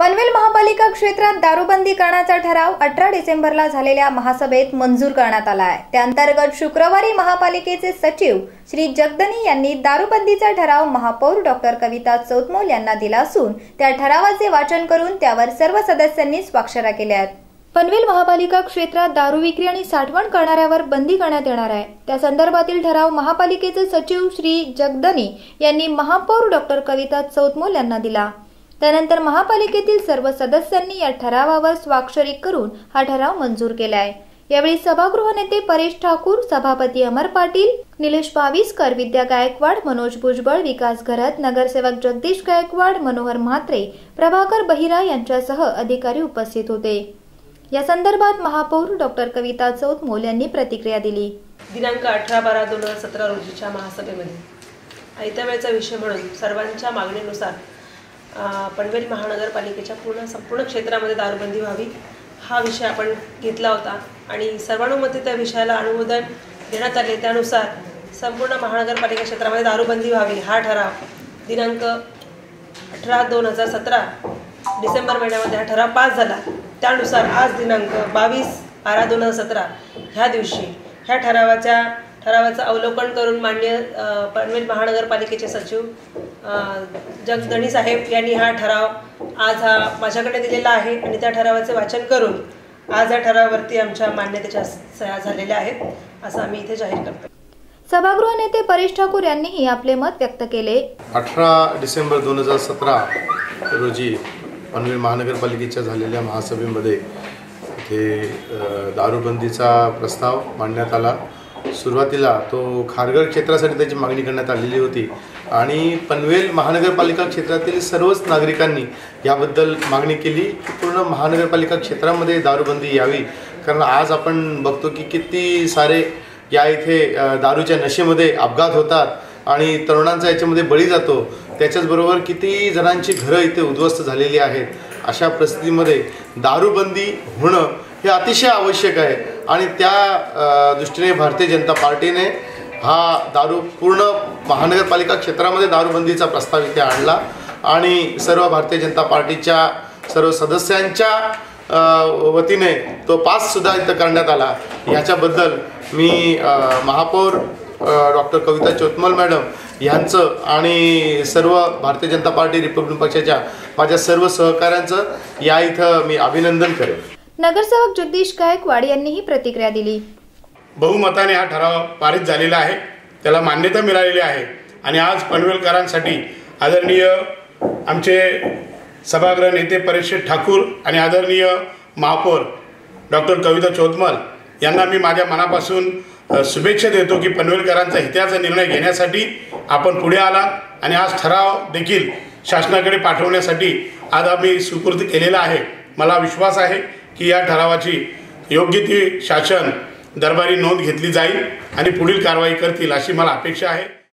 पनवेल महापालिका क्षेत्रात दारूबंदी करण्याचा ठराव अठरा डिसेंबरला झालेल्या महासभेत मंजूर करण्यात आला आहे. त्याअंतर्गत शुक्रवारी महापालिकेचे सचिव श्री जगदनी यांनी दारूबंदीचा ठराव महापौर डॉक्टर कविता चौतमोल यांना दिला असून त्या ठरावाचे वाचन करून त्यावर सर्व सदस्यांनी स्वाक्षऱ्या केल्या आहेत. पनवेल महापालिका क्षेत्रात दारू विक्री आणि साठवण करणाऱ्यावर बंदी करण्यात येणार आहे. त्या संदर्भातील ठराव महापालिकेचे सचिव श्री जगदनी यांनी महापौर डॉक्टर कविता चौतमोल यांना दिला. त्यानंतर महापालिकेतील सर्व सदस्यांनी या ठरावावर स्वाक्षरी करून हा ठराव मंजूर केला आहे यावेळी सभागृह नेते परेश ठाकूर सभापती अमर पाटील निलेश बावीसकर विद्या गायकवाड मनोज भुजबळ विकास घरत नगरसेवक जगदीश गायकवाड मनोहर म्हात्रे प्रभाकर बहिरा यांच्यासह अधिकारी उपस्थित होते. या संदर्भात महापौर डॉक्टर कविता चौतमोल यांनी प्रतिक्रिया दिली. दिनांक अठरा बारा दोन हजार सतरा रोजीच्या महासभेमध्ये आयत्या वेळेचा विषय म्हणून सर्वांच्या मागणीनुसार पनवेल महानगरपालिकेच्या पूर्ण संपूर्ण क्षेत्रामध्ये दारूबंदी व्हावी हा विषय आपण घेतला होता. आणि सर्वानुमते त्या विषयाला अनुमोदन देण्यात आले. त्यानुसार संपूर्ण महानगरपालिका क्षेत्रामध्ये दारूबंदी व्हावी हा ठराव दिनांक अठरा दोन हजार सतरा डिसेंबर महिन्यामध्ये हा ठराव पास झाला. त्यानुसार आज दिनांक बावीस बारा दोन हजार सतरा ह्या दिवशी ह्या ठरावाच्या ठरावाचं अवलोकन करून मान्य पनवेल महानगरपालिकेचे सचिव जगदणी साहेब यांनी हा ठराव आज हा माझ्याकडे दिलेला आहे आणि त्या ठरावाचे वाचन करून आज या ठरावावरती आमच्या मान्यतेच्या सह्या झालेल्या आहेत असं आम्ही इथे जाहीर करतो सभागृह नेते परेश ठाकूर यांनीही आपले मत व्यक्त केले. अठरा डिसेंबर दोन हजार सतरा रोजी पनवेल महानगरपालिकेच्या झालेल्या महासभेमध्ये इथे दारूबंदीचा प्रस्ताव मांडण्यात आला. सुरुवातीला तो खारघर क्षेत्रासाठी त्याची मागणी करण्यात आलेली होती. आणि पनवेल महानगरपालिका क्षेत्रातील सर्वच नागरिकांनी याबद्दल मागणी केली की पूर्ण महानगरपालिका क्षेत्रामध्ये दारूबंदी यावी. कारण आज आपण बघतो की किती सारे या इथे दारूच्या नशेमध्ये अपघात होतात आणि तरुणांचा याच्यामध्ये बळी जातो. त्याच्याचबरोबर किती जणांची घरं इथे उद्ध्वस्त झालेली आहेत. अशा परिस्थितीमध्ये दारूबंदी होणं हे अतिशय आवश्यक आहे. आणि त्या दृष्टीने भारतीय जनता पार्टीने हा दारू पूर्ण महानगरपालिका क्षेत्रामध्ये दारूबंदीचा प्रस्ताव इथे आणला. आणि सर्व भारतीय जनता पार्टीच्या सर्व सदस्यांच्या वतीने तो पाससुद्धा इथं करण्यात आला. ह्याच्याबद्दल मी महापौर डॉक्टर कविता चोतमल मॅडम यांचं आणि सर्व भारतीय जनता पार्टी रिपब्लिकन पक्षाच्या माझ्या सर्व सहकाऱ्यांचं या इथं मी अभिनंदन करेन. नगरसेवक जगदीश गायकवाड यांनीही प्रतिक्रिया दिली. बहुमताने हा ठराव पारित झालेला आहे. त्याला मान्यता मिळालेली आहे. आणि आज पनवेलकरांसाठी आदरणीय आमचे सभागृह नेते परेश ठाकूर आणि आदरणीय महापौर डॉक्टर कविता चोतमल यांना मी माझ्या मनापासून शुभेच्छा देतो की पनवेलकरांचा हिताचा निर्णय घेण्यासाठी आपण पुढे आला आणि आज ठराव देखील शासनाकडे पाठवण्यासाठी आज आम्ही सुपूर्द केलेला आहे. मला विश्वास आहे की या ठरावाची योग्य ती शासन दरबारी नोंद घेतली जाईल आणि पुढील कारवाई करतील अशी मला अपेक्षा आहे.